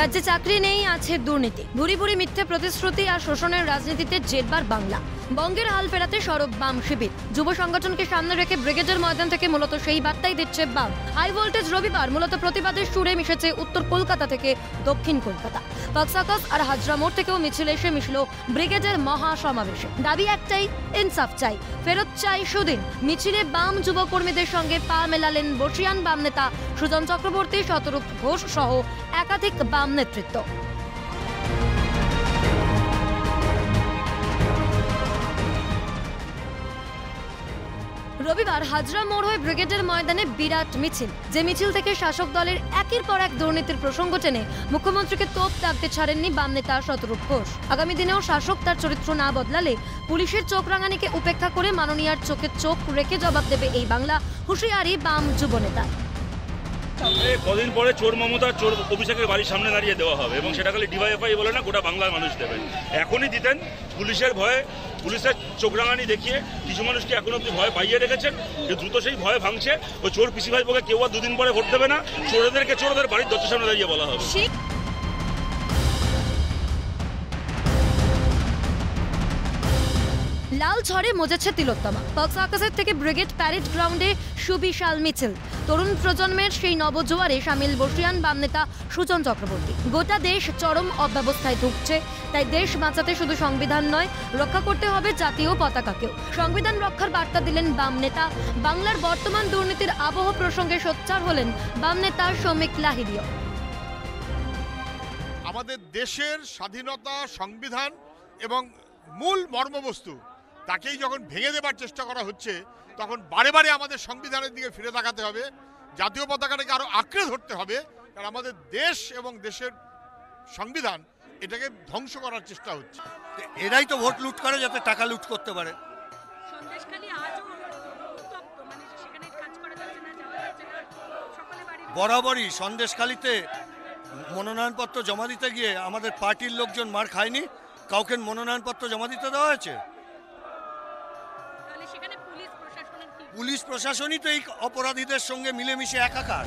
রাজ্যে চাকরি নেই, আছে দুর্নীতি। ভুরি ভুরি মিথ্যে প্রতিশ্রুতি আর শোষণের রাজনীতিতে জেরবার বাংলা। বঙ্গের হাল ফেরাতে সরব বাম শিবির। যুব সংগঠনকে সামনে রেখে ব্রিগেডের ময়দান থেকে মূলত সেই বার্তাই দিচ্ছে বাম। হাই ভোল্টেজ রবিবার মূলত প্রতিবাদের সুরে মিশেছে উত্তর কলকাতা থেকে দক্ষিণ কলকাতা। কক্সাকস আর হাজরা মোড় থেকেও মিছিল এসে মিশল ব্রিগেডের মহা সমাবেশে দাবি একটাই, ইনসাফ চাই। ফেরত চাই সুদিন। মিছিলে বাম যুব কর্মীদের সঙ্গে পা মেলালেন বসিয়ান বাম নেতা সুজন চক্রবর্তী, শতরূপ ঘোষ সহ একাধিক বাম নেতৃত্ব। রবিবার হাজরা মোড় হয়ে ব্রিগেডের ময়দানে বিরাট মিছিল। যে মিছিল থেকে শাসক দলের একের পর এক দুর্নীতির প্রসঙ্গ টেনে মুখ্যমন্ত্রীকে তোপ দাগতে ছাড়েননি বাম নেতা শতরূপ ঘোষ। আগামী দিনেও শাসক তার চরিত্র না বদলালে পুলিশের চোখ রাঙানিকে উপেক্ষা করে মাননীয়ার চোখে চোখ রেখে জবাব দেবে এই বাংলা হুঁশিয়ারি বাম যুব নেতা। কদিন পরে চোর মমতা, চোর অভিষেকের বাড়ির সামনে দাঁড়িয়ে দেওয়া হবে এবং সেটা খালি ডিওয়াইফাই বলে না, গোটা বাংলার মানুষ দেবেন এখনই দিতেন, পুলিশের ভয়ে, পুলিশের চোখরাঙানি দেখিয়ে কিছু মানুষকে এখন অব্দি ভয় পাইয়ে রেখেছেন? যে দ্রুত সেই ভয় ভাঙছে, ওই চোর পিসি ভাইপোকে কেউ আর দুদিন পরে ভোট দেবে না, চোরদেরকে চোরদের বাড়ির দরজার সামনে দাঁড়িয়ে বলা হবে। লাল ঝড়ে মজেছে তিলোত্তমা। বক্স আকাশের থেকে ব্রিগেড প্যারেড গ্রাউন্ডে সুবিশাল মিছিল। তরুণ প্রজন্মের সেই নবজোয়ারে সামিল বসিয়ান বাম নেতা সুজন চক্রবর্তী। গোটা দেশ চরম অব্যবস্থায় ঢুকছে তাই দেশ বাঁচাতে শুধু সংবিধান নয়, রক্ষা করতে হবে জাতীয় পতাকাকেও। সংবিধান রক্ষার বার্তা দিলেন বাম নেতা। বাংলার বর্তমান দুর্নীতির আবহ প্রসঙ্গে সোচ্চার হলেন বাম নেতা শ্রমিক লাহিরিও আমাদের দেশের স্বাধীনতা সংবিধান এবং মূল মর্মবস্তু তাকেই যখন ভেঙে দেবার চেষ্টা করা হচ্ছে তখন বারে বারে আমাদের সংবিধানের দিকে ফিরে তাকাতে হবে জাতীয় পতাকাটাকে আরও আঁকড়ে ধরতে হবে কারণ আমাদের দেশ এবং দেশের সংবিধান এটাকে ধ্বংস করার চেষ্টা হচ্ছে। এরাই তো ভোট লুট করে যাতে টাকা লুট করতে পারে। সন্দেশখালী আজও উত্তপ্ত মানে বরাবরই সন্দেশখালিতে মনোনয়নপত্র জমা দিতে গিয়ে আমাদের পার্টির লোকজন মার খায়নি কাউকে মনোনয়নপত্র জমা দিতে দেওয়া হয়েছে? পুলিশ প্রশাসনই তো এই অপরাধীদের সঙ্গে মিলেমিশে একাকার।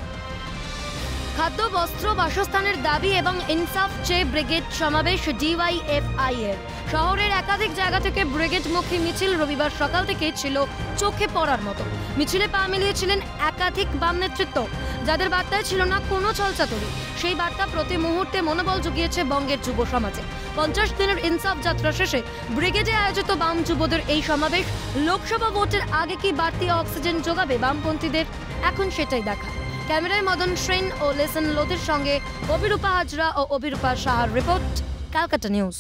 খাদ্য, বস্ত্র, বাসস্থানের দাবি এবং ইনসাফ চেয়ে ব্রিগেড সমাবেশ ডিওয়াইএফআই এর। শহরের একাধিক জায়গা থেকে ব্রিগেডমুখী মিছিল রবিবার সকাল থেকে ছিল চোখে পড়ার মতো। মিছিলে পা মিলিয়েছিলেন একাধিক বাম নেতৃত্ব। যাদের বার্তায় ছিল না কোনো ছলচাতুরি। সেই বার্তা প্রতি মুহূর্তে মনোবল জুগিয়েছে বঙ্গের যুব সমাজে। পঞ্চাশ দিনের ইনসাফ যাত্রা শেষে ব্রিগেডে আয়োজিত বাম যুবদের এই সমাবেশ লোকসভা ভোটের আগে কি বাড়তি অক্সিজেন যোগাবে বামপন্থীদের? এখন সেটাই দেখা ক্যামেরায় মদন সেন ও লেসন লোধের সঙ্গে অভিরূপা হাজরা ও অভিরূপা সাহার রিপোর্ট, ক্যালকাটা নিউজ।